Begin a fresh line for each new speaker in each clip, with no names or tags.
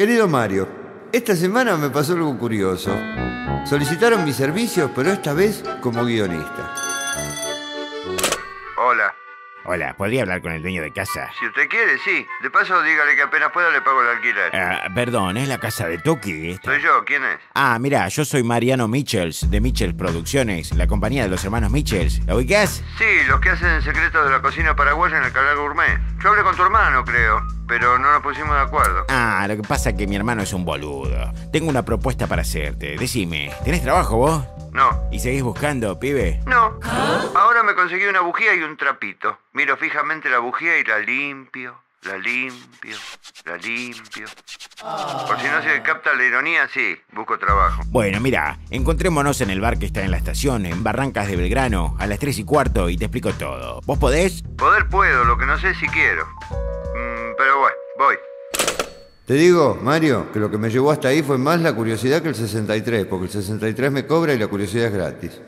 Querido Mario, esta semana me pasó algo curioso. Solicitaron mis servicios, pero esta vez como guionista. Hola.
Hola, ¿podría hablar con el dueño de casa?
Si usted quiere, sí. De paso, dígale que apenas pueda le pago el alquiler.
Ah, perdón, ¿es la casa de Tuki esta?
Soy yo, ¿quién es?
Ah, mira, yo soy Mariano Michels, de Michels Producciones, la compañía de los hermanos Michels. ¿La ubicás?
Sí, los que hacen secretos de la cocina paraguaya en el canal Gourmet. Yo hablé con tu hermano, creo, pero no nos pusimos de acuerdo.
Ah, lo que pasa es que mi hermano es un boludo. Tengo una propuesta para hacerte. Decime, ¿tenés trabajo vos?
No.
¿Y seguís buscando, pibe?
No. Ahora me conseguí una bujía y un trapito. Miro fijamente la bujía y la limpio, la limpio, la limpio. Por si no se capta la ironía, sí, busco trabajo.
Bueno, mira, encontrémonos en el bar que está en la estación, en Barrancas de Belgrano, a las 3 y cuarto, y te explico todo. ¿Vos podés?
Poder puedo, lo que no sé si quiero. Mm, pero bueno, voy. Te digo, Mario, que lo que me llevó hasta ahí fue más la curiosidad que el 63, porque el 63 me cobra y la curiosidad es gratis.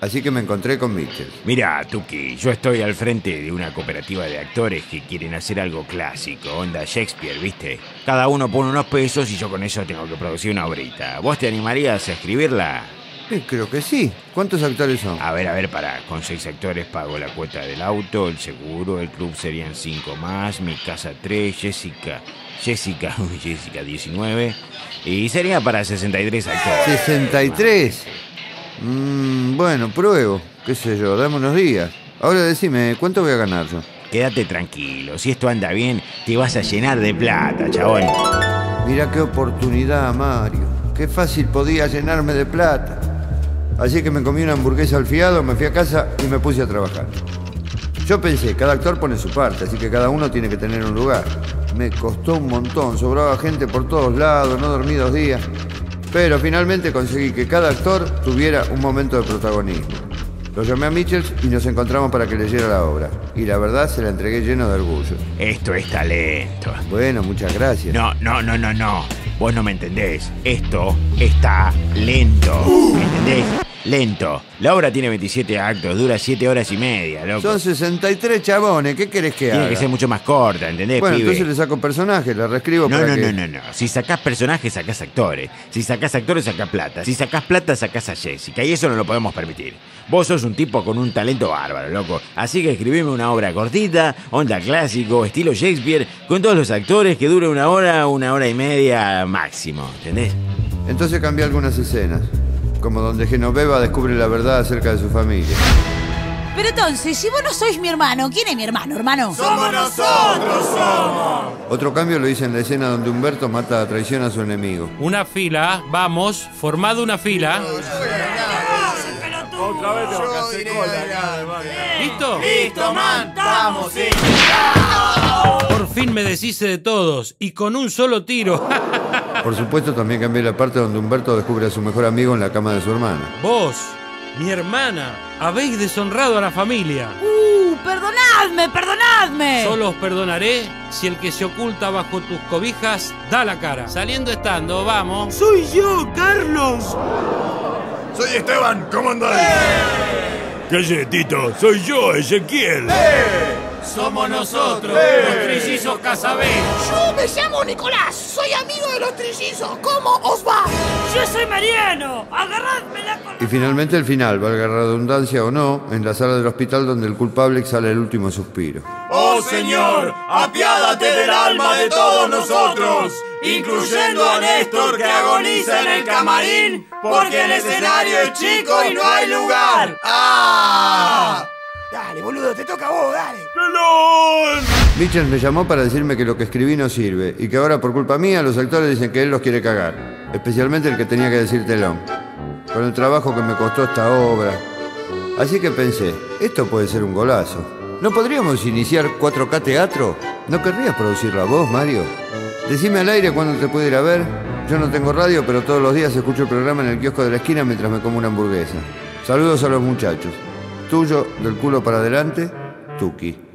Así que me encontré con Mitchell.
Mira, Tuki, yo estoy al frente de una cooperativa de actores que quieren hacer algo clásico, onda Shakespeare, ¿viste? Cada uno pone unos pesos y yo con eso tengo que producir una obrita. ¿Vos te animarías a escribirla?
Eh, creo que sí. ¿Cuántos actores son?
A ver, a ver, para. Con seis actores pago la cuota del auto, el seguro, el club serían cinco más, mi casa tres, Jessica. Jessica, Jessica 19. Y sería para 63 actores.
¿63? Mm, bueno, pruebo. ¿Qué sé yo? Dame unos días. Ahora decime, ¿cuánto voy a ganar yo?
Quédate tranquilo, si esto anda bien, te vas a llenar de plata, chabón.
Mira qué oportunidad, Mario. Qué fácil podía llenarme de plata. Así que me comí una hamburguesa al fiado, me fui a casa y me puse a trabajar. Yo pensé, cada actor pone su parte, así que cada uno tiene que tener un lugar. Me costó un montón, sobraba gente por todos lados, no dormí dos días. Pero finalmente conseguí que cada actor tuviera un momento de protagonismo. Lo llamé a Mitchells y nos encontramos para que leyera la obra. Y la verdad se la entregué lleno de orgullo.
Esto es talento.
Bueno, muchas gracias.
No, no, no, no, no. Vos no me entendés. Esto está lento. ¿Me entendés? Lento. La obra tiene 27 actos, dura 7 horas y media, loco.
Son 63 chabones, ¿qué querés que haga?
Tiene que ser mucho más corta, ¿entendés,
Bueno,
pibe?
entonces le saco personajes, le reescribo
No,
para
no,
que...
no, no, no. Si sacás personajes, sacás actores. Si sacás actores, sacás plata. Si sacás plata, sacás a Jessica. Y eso no lo podemos permitir. Vos sos un tipo con un talento bárbaro, loco. Así que escribime una obra cortita, onda clásico, estilo Shakespeare, con todos los actores que dure una hora, una hora y media máximo. ¿Entendés?
Entonces cambié algunas escenas, como donde Genoveva descubre la verdad acerca de su familia.
Pero entonces, si vos no sois mi hermano, ¿quién es mi hermano, hermano?
Otro cambio lo hice en la escena donde Humberto mata a traición a su enemigo.
Una fila, vamos, formado una fila. ¿Listo?
¡Listo, man! ¡Vamos, sí!
Por fin me deshice de todos y con un solo tiro.
Por supuesto también cambié la parte donde Humberto descubre a su mejor amigo en la cama de su hermana.
Vos, mi hermana, habéis deshonrado a la familia.
¡Uh! ¡Perdonadme, perdonadme!
Solo os perdonaré si el que se oculta bajo tus cobijas da la cara. Saliendo estando, vamos.
¡Soy yo, Carlos!
Soy Esteban, ¿cómo andás? ¿Qué Tito? Soy yo, Ezequiel.
Somos nosotros, los trillizos Casabé.
Yo me llamo Nicolás, soy amigo de los trillizos. ¿Cómo os va?
Yo soy Mariano. Agarradmela con
Y finalmente el final, valga la redundancia o no, en la sala del hospital donde el culpable exhala el último suspiro.
Oh Señor, apiádate del alma de todos nosotros, incluyendo a Néstor que agoniza en el camarín, porque el escenario es chico y no hay lugar. ¡Ah!
Dale, boludo, te toca a vos, dale.
¡Pelón!
Mitchell me llamó para decirme que lo que escribí no sirve y que ahora por culpa mía los actores dicen que él los quiere cagar, especialmente el que tenía que decir telón, con el trabajo que me costó esta obra. Así que pensé, esto puede ser un golazo. ¿No podríamos iniciar 4K Teatro? ¿No querrías producirla vos, Mario? Decime al aire cuándo te puedo ir a ver. Yo no tengo radio, pero todos los días escucho el programa en el kiosco de la esquina mientras me como una hamburguesa. Saludos a los muchachos. Tuyo, del culo para adelante, Tuki.